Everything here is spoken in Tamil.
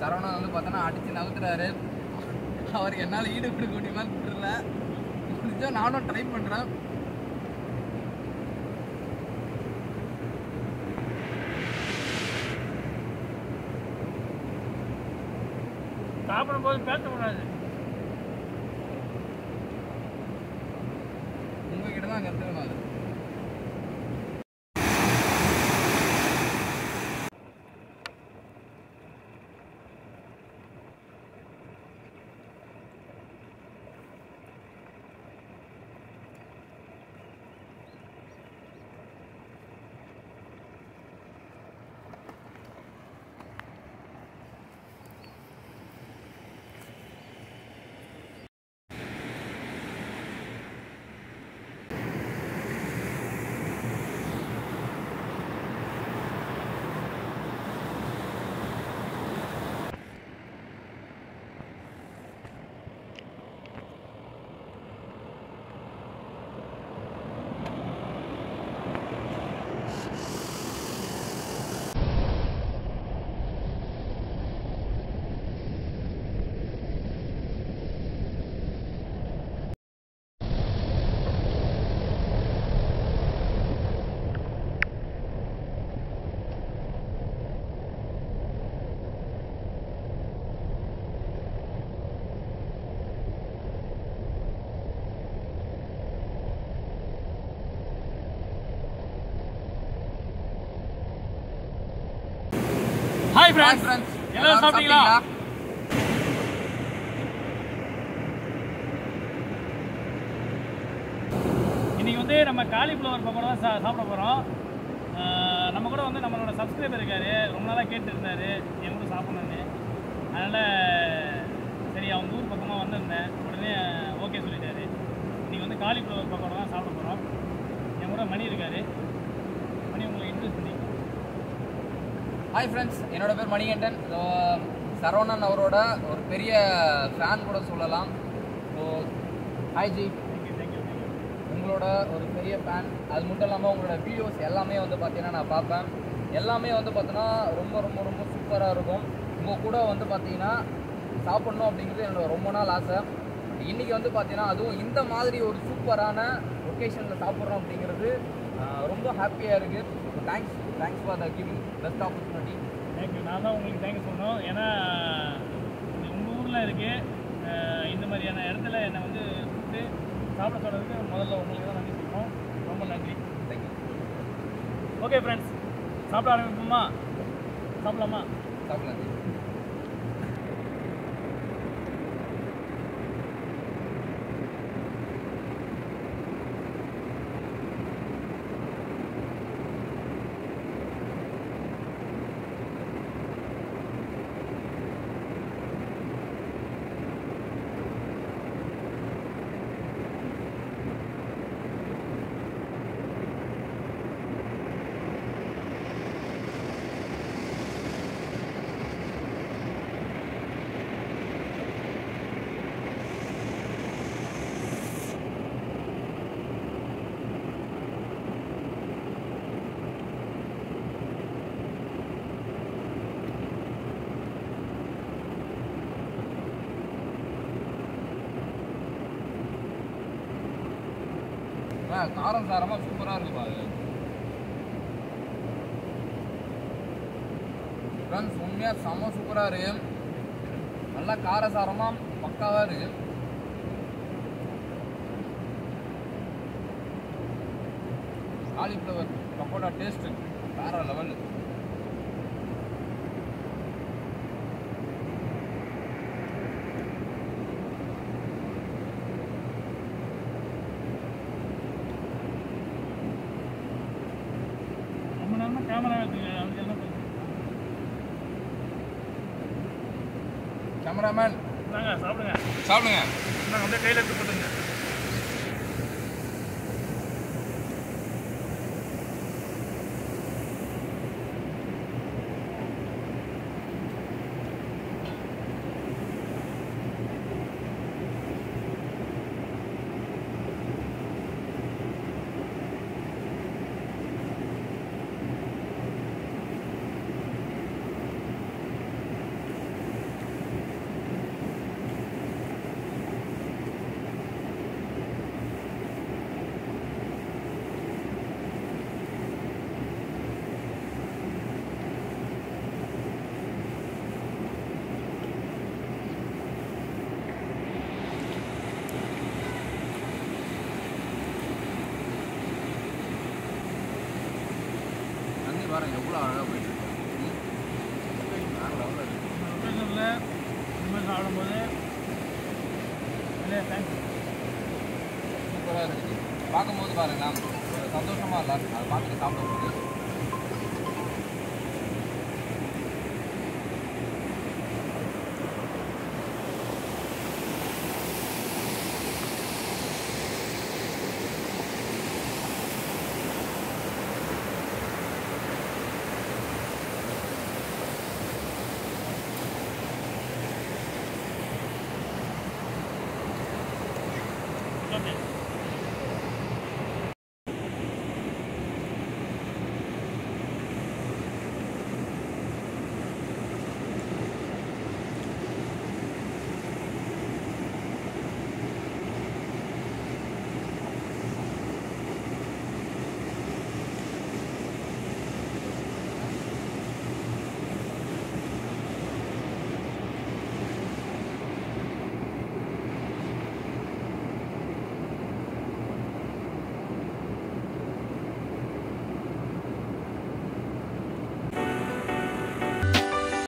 சரவணன் வந்து பார்த்தோன்னா அடித்து நகர்த்துறாரு. அவருக்கு என்னால் ஈடுபட முடியுமான்னு தெரியல. முடிஞ்சா நானும் ட்ரை பண்ணுறேன் சாப்பிடும்போது பேசக்கூடாது உங்ககிட்ட தான் கற்றுக்கணும் அது ஹாய் ஃப்ரெண்ட்ஸ். எல்லாரும் சாப்பிட்டீங்களா? இன்னைக்கு வந்து நம்ம காலிஃப்ளவர் பக்கோடா தான் சாப்பிட போகிறோம் நம்ம கூட வந்து நம்மளோட சப்ஸ்கிரைபர் இருக்காரு. ரொம்ப நாளாக கேட்டு இருந்தாரு என் கூட சாப்பிடணுன்னு அதனால் சரி அவங்க ஊர் பக்கமாக வந்திருந்தேன். உடனே ஓகே சொல்லிட்டாரு. இன்னைக்கு வந்து காலிஃப்ளவர் பக்கோடா தான் சாப்பிட போகிறோம் என் கூட மணி இருக்காரு மணி உங்களுக்கு இன்ட்ரெஸ்ட் பண்ணி ஹாய் ஃப்ரெண்ட்ஸ் என்னோட பேர் மணிகண்டன். சரவணன் அவரோட ஒரு பெரிய ஃபேன் கூட சொல்லலாம். ஸோ ஹாய் ஜி உங்களோட ஒரு பெரிய ஃபேன் அது மட்டும் இல்லாமல் உங்களோட வீடியோஸ் எல்லாமே வந்து பார்த்தீங்கன்னா நான் பார்ப்பேன். எல்லாமே வந்து பார்த்தீங்கன்னா ரொம்ப ரொம்ப ரொம்ப சூப்பராக இருக்கும். உங்கள் கூட வந்து பார்த்தீங்கன்னா சாப்பிட்ணும் அப்படிங்கிறது என்னோட ரொம்ப நாள் ஆசை. இன்றைக்கி வந்து பார்த்தீங்கன்னா அதுவும் இந்த மாதிரி ஒரு சூப்பரான லொக்கேஷனில் சாப்பிட்றோம் அப்படிங்கிறது ரொம்ப ஹாப்பியாக இருக்குது thanks thanks for the giving best opportunity thank you நான் தான் உங்களுக்கு தேங்க்ஸ் சொல்லணும். ஏன்னா உங்கள் ஊரில் இருக்குது இந்த மாதிரியான இடத்துல என்னை வந்து கூப்பிட்டு சாப்பிட சொல்கிறதுக்கு முதல்ல உங்களுக்கு தான் நன்றி சொல்கிறோம் ரொம்ப நன்றி. தேங்க்யூ ஓகே ஃப்ரெண்ட்ஸ் சாப்பிட ஆரம்பிப்போமா? சாப்பிடலாமா? சாப்பிடலாம். காரம் சாரமாக சூப்பராக இருக்குப்பா அது. ஃப்ரெண்ட்ஸ் உண்மையாக செம்ம சூப்பராக இருக்கு. நல்லா காரசாரமாக பக்காவாக இருக்கு. காலிஃப்ளவர் பக்கோடா டேஸ்ட்டு வேறு லெவல் கேமராமேன் நாங்க சாப்பிடுங்க சாப்பிடுங்க கையில் எடுத்து போட்டுங்க அழகாக போயிட்டு சாப்பிடும்போது இல்லையா தேங்க்ஸ் சூப்பராக இருந்துச்சு பார்க்கும்போது பாருங்கள் சந்தோஷமாக இல்லை. அதை பார்த்துட்டு சாப்பிடும்போது